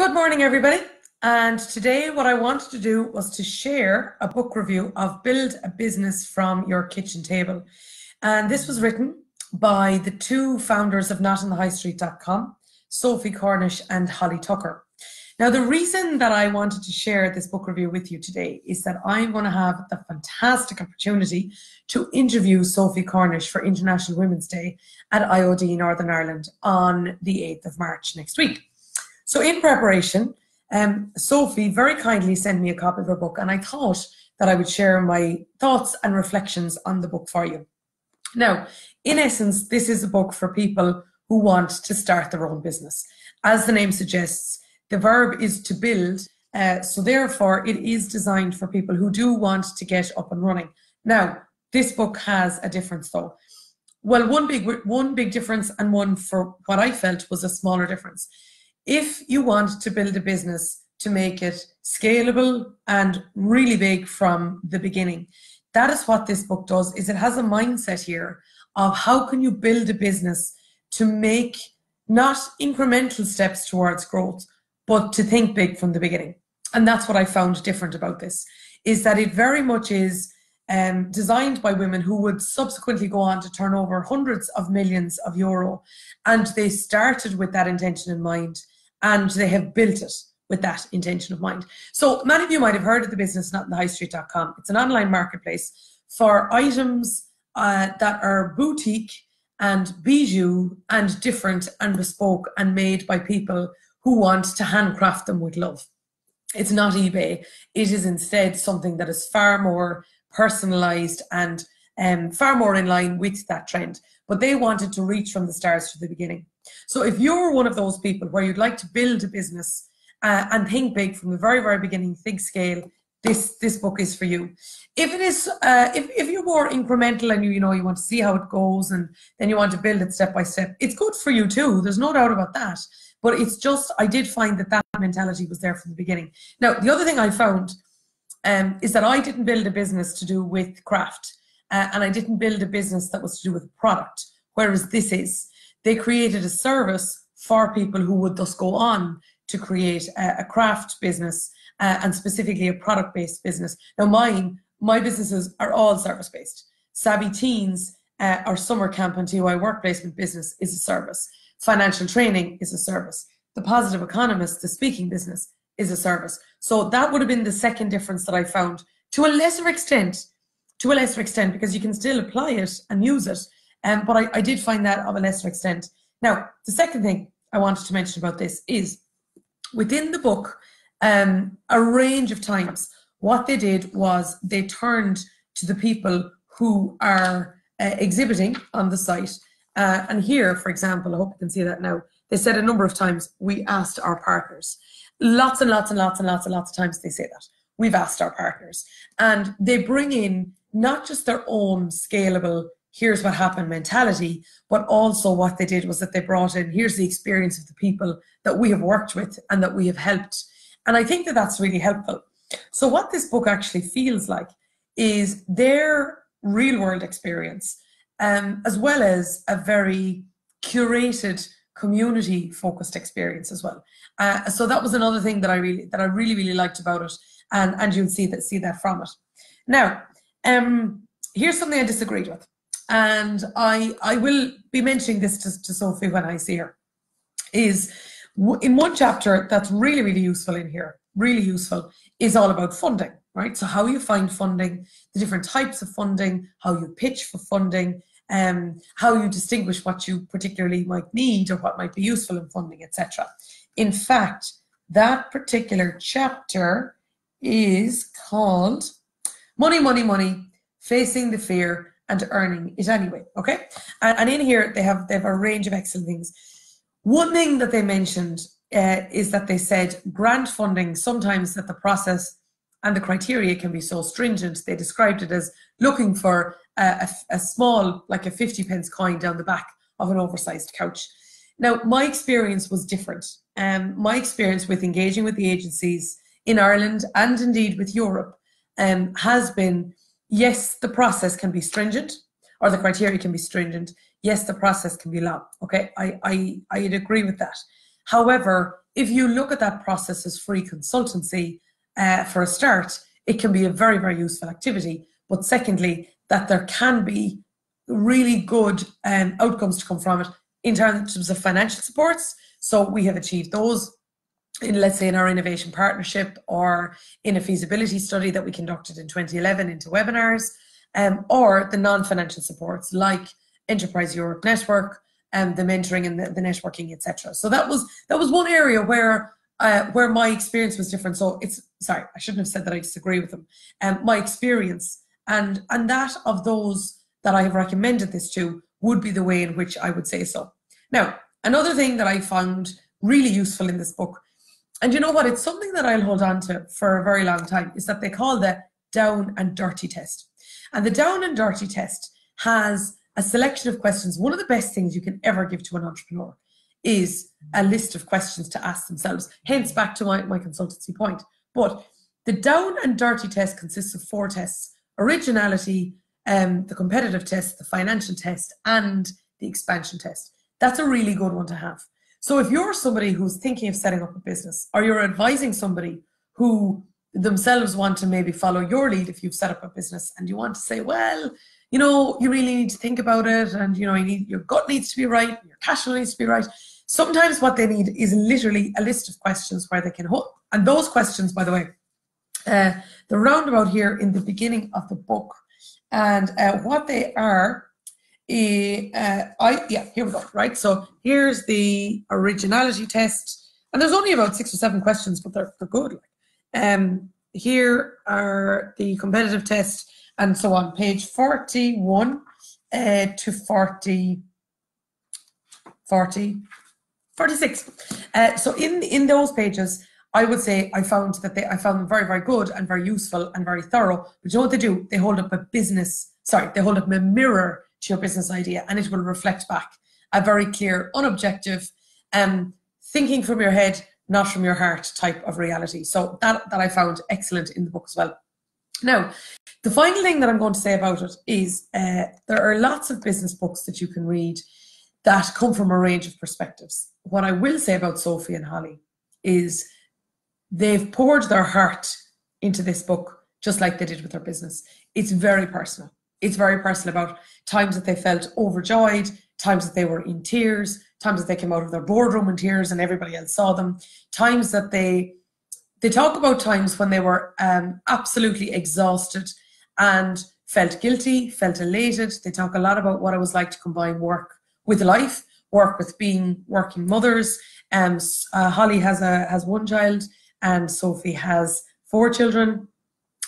Good morning, everybody. And today, what I wanted to do was to share a book review of Build a Business from Your Kitchen Table. And this was written by the two founders of notonthehighstreet.com, Sophie Cornish and Holly Tucker. Now, the reason that I wanted to share this book review with you today is that I'm going to have the fantastic opportunity to interview Sophie Cornish for International Women's Day at IOD Northern Ireland on the 8th of March next week. So, in preparation, um, Sophie very kindly sent me a copy of her book, and I thought that I would share my thoughts and reflections on the book for you. Now, in essence, this is a book for people who want to start their own business. As the name suggests, the verb is to build. Uh, so therefore, it is designed for people who do want to get up and running. Now, this book has a difference though. Well, one big one big difference and one for what I felt was a smaller difference. If you want to build a business to make it scalable and really big from the beginning, that is what this book does is it has a mindset here of how can you build a business to make not incremental steps towards growth but to think big from the beginning. And that's what I found different about this, is that it very much is um, designed by women who would subsequently go on to turn over hundreds of millions of euro. And they started with that intention in mind and they have built it with that intention of mind. So many of you might have heard of the business, notonthehighstreet.com. It's an online marketplace for items uh, that are boutique and bijou and different and bespoke and made by people who want to handcraft them with love. It's not eBay. It is instead something that is far more personalized and um, far more in line with that trend. But they wanted to reach from the stars to the beginning. So if you're one of those people where you'd like to build a business uh, and think big from the very, very beginning, think scale, this this book is for you. If it is, uh, if if you're more incremental and you you know you want to see how it goes and then you want to build it step by step, it's good for you too. There's no doubt about that. But it's just, I did find that that mentality was there from the beginning. Now, the other thing I found um, is that I didn't build a business to do with craft, uh, and I didn't build a business that was to do with product, whereas this is. They created a service for people who would thus go on to create a, a craft business uh, and specifically a product based business. Now, mine, my businesses are all service based. Savvy Teens, uh, our summer camp and TY work placement business is a service. Financial training is a service. The positive economist, the speaking business, is a service. So that would have been the second difference that I found to a lesser extent, to a lesser extent, because you can still apply it and use it. Um, but I, I did find that of a lesser extent. Now, the second thing I wanted to mention about this is within the book, um, a range of times, what they did was they turned to the people who are uh, exhibiting on the site uh, and here, for example, I hope you can see that now, they said a number of times, we asked our partners. Lots and lots and lots and lots and lots of times they say that. We've asked our partners. And they bring in not just their own scalable, here's what happened mentality, but also what they did was that they brought in, here's the experience of the people that we have worked with and that we have helped. And I think that that's really helpful. So, what this book actually feels like is their real world experience um, as well as a very curated community focused experience as well. Uh, so that was another thing that I really that I really really liked about it, and and you'll see that see that from it. Now, um, here's something I disagreed with, and I I will be mentioning this to, to Sophie when I see her. Is in one chapter that's really really useful in here, really useful, is all about funding, right? So how you find funding, the different types of funding, how you pitch for funding, um, how you distinguish what you particularly might need or what might be useful in funding, etc. In fact, that particular chapter is called Money, Money, Money, Facing the Fear and Earning It Anyway. Okay? And, and in here they have they have a range of excellent things. One thing that they mentioned uh, is that they said grant funding sometimes that the process and the criteria can be so stringent. They described it as looking for a, a, small, like a 50 pence coin down the back of an oversized couch. Now, my experience was different. Um, my experience with engaging with the agencies in Ireland and indeed with Europe um, has been yes, the process can be stringent or the criteria can be stringent. Yes, the process can be long. Okay, I, I, I'd agree with that. However, if you look at that process as free consultancy uh, for a start, it can be a very, very useful activity. But secondly, that there can be really good um, outcomes to come from it in terms of financial supports. So we have achieved those in, let's say, in our innovation partnership or in a feasibility study that we conducted in 2011 into webinars, um, or the non-financial supports like Enterprise Europe Network and the mentoring and the, the networking, etc. So that was that was one area where uh, where my experience was different. So it's sorry, I shouldn't have said that I disagree with them. Um, my experience and and that of those that I have recommended this to would be the way in which I would say so. Now, another thing that I found really useful in this book, and you know what, it's something that I'll hold on to for a very long time, is that they call the down and dirty test. And the down and dirty test has a selection of questions. One of the best things you can ever give to an entrepreneur is a list of questions to ask themselves. Hence, back to my, my consultancy point. But the down and dirty test consists of four tests originality, um, the competitive test, the financial test, and the expansion test. That's a really good one to have. So if you're somebody who's thinking of setting up a business or you're advising somebody who themselves want to maybe follow your lead if you've set up a business and you want to say, well, you know, you really need to think about it and you know, you need your gut needs to be right, your cash flow needs to be right. Sometimes what they need is literally a list of questions where they can hold and those questions, by the way, uh, the roundabout here in the beginning of the book. And uh, what they are uh, I yeah here we go right? So here's the originality test. And there's only about six or seven questions but they're, they're good um here are the competitive test and so on. Page 41 uh, to 40 40 46 uh, so in in those pages I would say I found that they I found them very, very good and very useful and very thorough. But you know what they do? They hold up a business, sorry, they hold up a mirror to your business idea and it will reflect back a very clear, unobjective, um, thinking from your head, not from your heart type of reality. So that, that I found excellent in the book as well. Now, the final thing that I'm going to say about it is uh, there are lots of business books that you can read that come from a range of perspectives. What I will say about Sophie and Holly is they've poured their heart into this book just like they did with their business. It's very personal. It's very personal about times that they felt overjoyed, times that they were in tears, times that they came out of their boardroom in tears and everybody else saw them, times that they they talk about times when they were um, absolutely exhausted and felt guilty, felt elated. They talk a lot about what it was like to combine work with life, work with being working mothers. Um, uh, Holly has a has one child and Sophie has four children,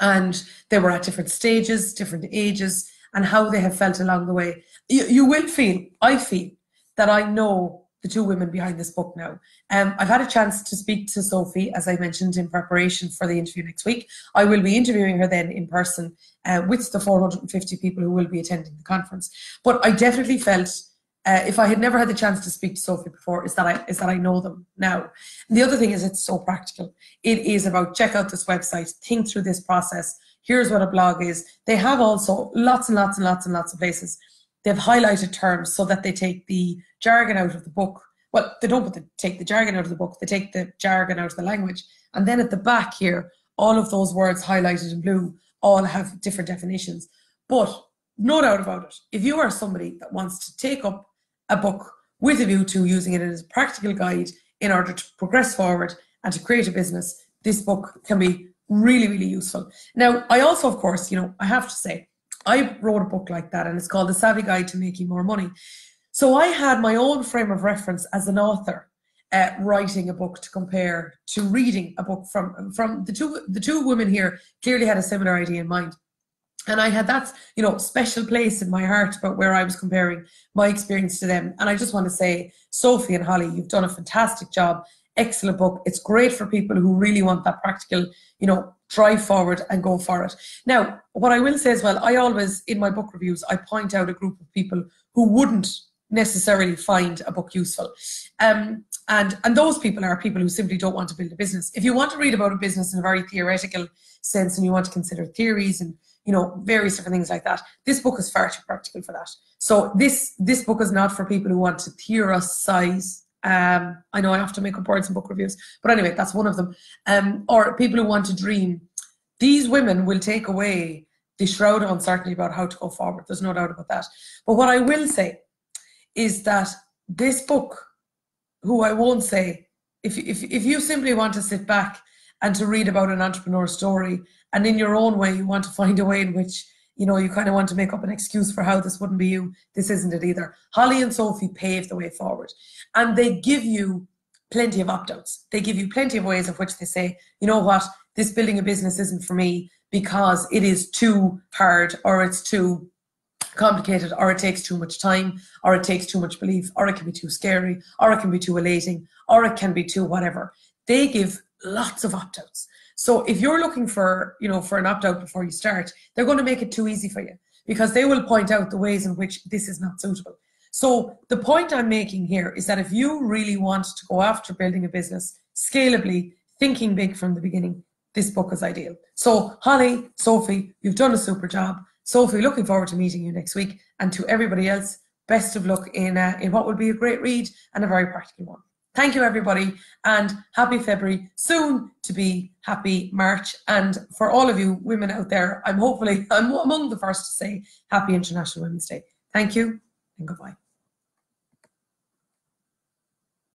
and they were at different stages, different ages, and how they have felt along the way. You, you will feel, I feel, that I know the two women behind this book now. Um, I've had a chance to speak to Sophie, as I mentioned, in preparation for the interview next week. I will be interviewing her then in person uh, with the 450 people who will be attending the conference. But I definitely felt uh, if I had never had the chance to speak to Sophie before, is that I is that I know them now. And the other thing is it's so practical. It is about check out this website, think through this process. Here's what a blog is. They have also lots and lots and lots and lots of places. They've highlighted terms so that they take the jargon out of the book. Well, they don't the, take the jargon out of the book. They take the jargon out of the language. And then at the back here, all of those words highlighted in blue all have different definitions. But no doubt about it, if you are somebody that wants to take up a book with a view to using it as a practical guide in order to progress forward and to create a business, this book can be really, really useful. Now, I also, of course, you know, I have to say, I wrote a book like that and it's called The Savvy Guide to Making More Money. So I had my own frame of reference as an author uh, writing a book to compare to reading a book from from the two the two women here clearly had a similar idea in mind and I had that, you know, special place in my heart about where I was comparing my experience to them. And I just want to say, Sophie and Holly, you've done a fantastic job. Excellent book. It's great for people who really want that practical, you know, drive forward and go for it. Now, what I will say as well, I always, in my book reviews, I point out a group of people who wouldn't necessarily find a book useful. Um, and, and those people are people who simply don't want to build a business. If you want to read about a business in a very theoretical sense and you want to consider theories and you know, various different things like that. This book is far too practical for that. So this this book is not for people who want to theorize Um, I know I have to make up words in book reviews, but anyway, that's one of them. Um, or people who want to dream. These women will take away the shroud of uncertainty about how to go forward. There's no doubt about that. But what I will say is that this book, who I won't say, if, if, if you simply want to sit back and to read about an entrepreneur story and in your own way you want to find a way in which you know, you kind of want to make up an excuse for how this wouldn't be you. This isn't it either. Holly and Sophie pave the way forward. And they give you plenty of opt outs. They give you plenty of ways of which they say, you know what, this building a business isn't for me because it is too hard or it's too complicated or it takes too much time or it takes too much belief or it can be too scary or it can be too elating or it can be too whatever. They give lots of opt outs. So if you're looking for, you know, for an opt out before you start, they're going to make it too easy for you because they will point out the ways in which this is not suitable. So the point I'm making here is that if you really want to go after building a business scalably, thinking big from the beginning, this book is ideal. So Holly, Sophie, you've done a super job. Sophie, looking forward to meeting you next week. And to everybody else, best of luck in uh, in what will be a great read and a very practical one. Thank you, everybody, and happy February. Soon to be happy March. And for all of you women out there, I'm hopefully I'm among the first to say Happy International Women's Day. Thank you and goodbye.